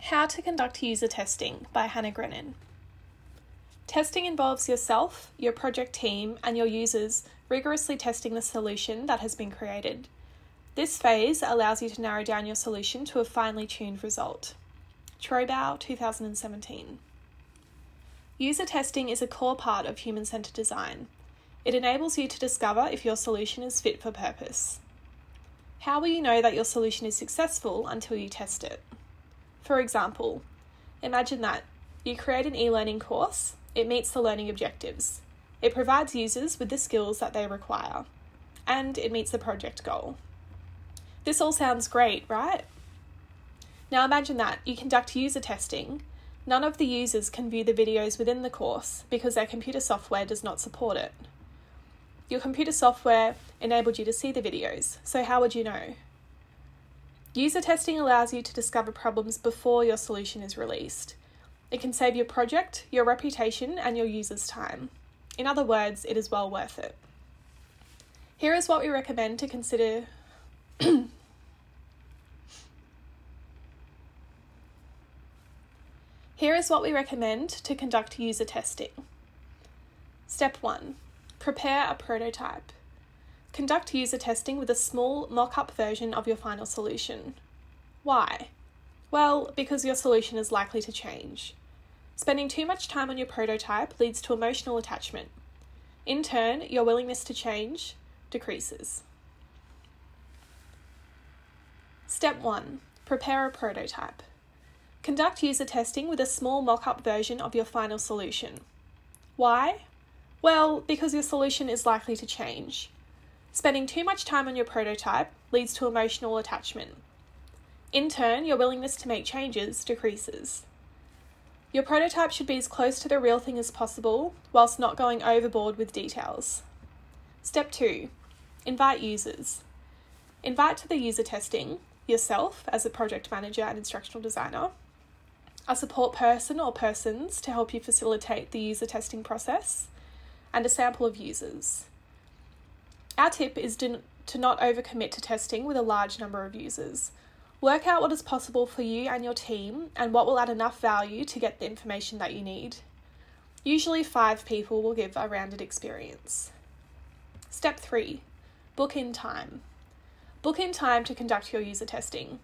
How to conduct user testing by Hannah Grennan. Testing involves yourself, your project team, and your users rigorously testing the solution that has been created. This phase allows you to narrow down your solution to a finely tuned result. Trobaugh, 2017. User testing is a core part of human centered design. It enables you to discover if your solution is fit for purpose. How will you know that your solution is successful until you test it? For example, imagine that you create an e learning course, it meets the learning objectives, it provides users with the skills that they require, and it meets the project goal. This all sounds great, right? Now imagine that you conduct user testing. None of the users can view the videos within the course because their computer software does not support it. Your computer software enabled you to see the videos, so how would you know? User testing allows you to discover problems before your solution is released. It can save your project, your reputation, and your users' time. In other words, it is well worth it. Here is what we recommend to consider Here is what we recommend to conduct user testing. Step 1 Prepare a prototype. Conduct user testing with a small mock up version of your final solution. Why? Well, because your solution is likely to change. Spending too much time on your prototype leads to emotional attachment. In turn, your willingness to change decreases. Step 1 Prepare a prototype. Conduct user testing with a small mock up version of your final solution. Why? Well, because your solution is likely to change. Spending too much time on your prototype leads to emotional attachment. In turn, your willingness to make changes decreases. Your prototype should be as close to the real thing as possible whilst not going overboard with details. Step 2 Invite users. Invite to the user testing yourself as a project manager and instructional designer, a support person or persons to help you facilitate the user testing process, and a sample of users. Our tip is to, not overcommit to testing with a large number of users. Work out what is possible for you and your team and what will add enough value to get the information that you need. Usually, five people will give a rounded experience. Step 3 Book in time. Book in time to conduct your user testing.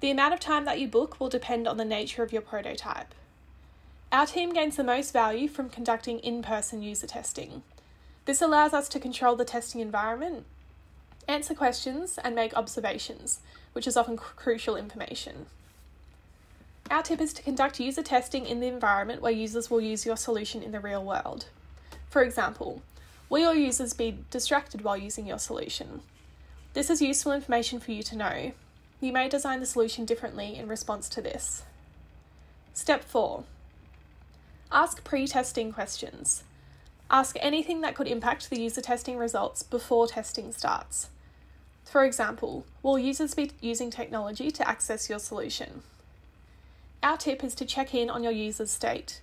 The amount of time that you book will depend on the nature of your prototype. Our team gains the most value from conducting in person user testing. This allows us to control the testing environment, answer questions, and make observations, which is often crucial information. Our tip is to conduct user testing in the environment where users will use your solution in the real world. For example, will your users be distracted while using your solution? This is useful information for you to know, you may design the solution differently in response to this. Step 4 Ask pre testing questions. Ask anything that could impact the user testing results before testing starts. For example, will users be using technology to access your solution? Our tip is to check in on your user's state.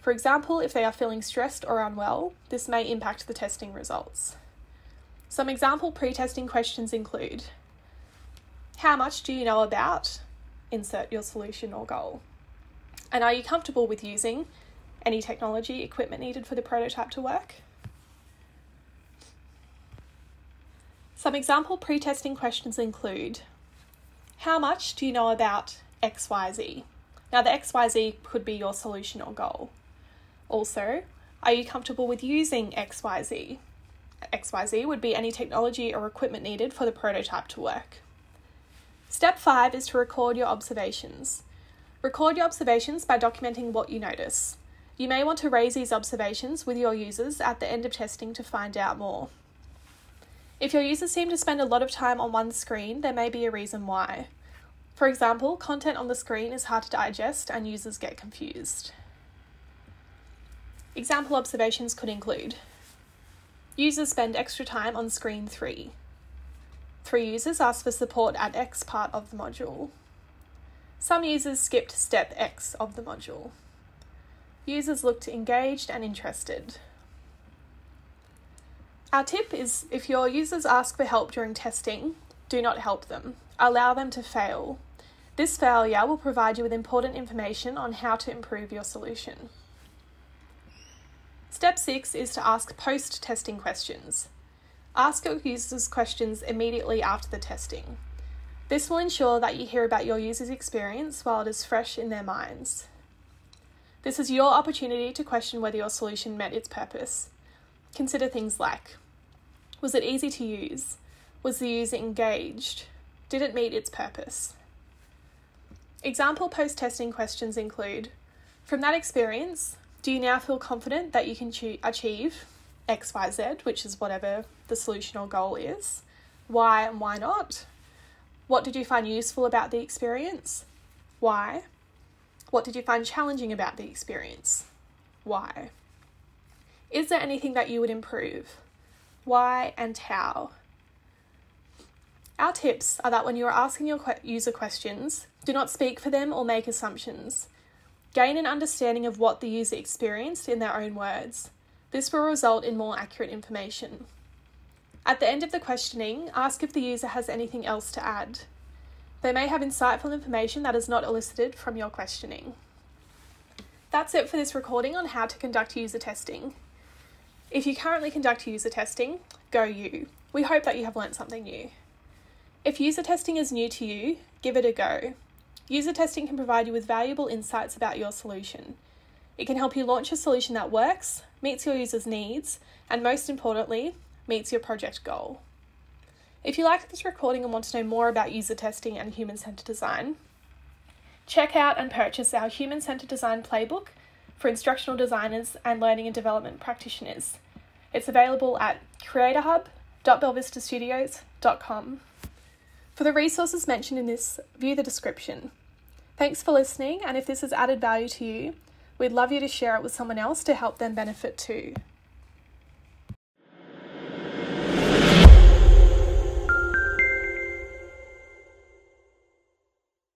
For example, if they are feeling stressed or unwell, this may impact the testing results. Some example pre testing questions include how much do you know about? Insert your solution or goal. And are you comfortable with using any technology equipment needed for the prototype to work? Some example pre testing questions include How much do you know about XYZ? Now, the XYZ could be your solution or goal. Also, are you comfortable with using XYZ? XYZ would be any technology or equipment needed for the prototype to work. Step 5 is to record your observations. Record your observations by documenting what you notice. You may want to raise these observations with your users at the end of testing to find out more. If your users seem to spend a lot of time on one screen, there may be a reason why. For example, content on the screen is hard to digest and users get confused. Example observations could include Users spend extra time on screen 3. Three users asked for support at X part of the module. Some users skipped step X of the module. Users looked engaged and interested. Our tip is if your users ask for help during testing, do not help them. Allow them to fail. This failure will provide you with important information on how to improve your solution. Step 6 is to ask post testing questions. Ask your users questions immediately after the testing. This will ensure that you hear about your user's experience while it is fresh in their minds. This is your opportunity to question whether your solution met its purpose. Consider things like Was it easy to use? Was the user engaged? Did it meet its purpose? Example post testing questions include From that experience, do you now feel confident that you can achieve XYZ, which is whatever the solution or goal is? Why and why not? What did you find useful about the experience? Why? What did you find challenging about the experience? Why? Is there anything that you would improve? Why and how? Our tips are that when you are asking your user questions, do not speak for them or make assumptions. Gain an understanding of what the user experienced in their own words. This will result in more accurate information. At the end of the questioning, ask if the user has anything else to add. They may have insightful information that is not elicited from your questioning. That's it for this recording on how to conduct user testing. If you currently conduct user testing, go you. We hope that you have learnt something new. If user testing is new to you, give it a go. User testing can provide you with valuable insights about your solution. It can help you launch a solution that works, meets your users' needs, and most importantly, meets your project goal. If you liked this recording and want to know more about user testing and human centered design, check out and purchase our Human Centered Design Playbook for instructional designers and learning and development practitioners. It's available at creatorhub.belvistastudios.com. For the resources mentioned in this, view the description. Thanks for listening, and if this has added value to you, we'd love you to share it with someone else to help them benefit too.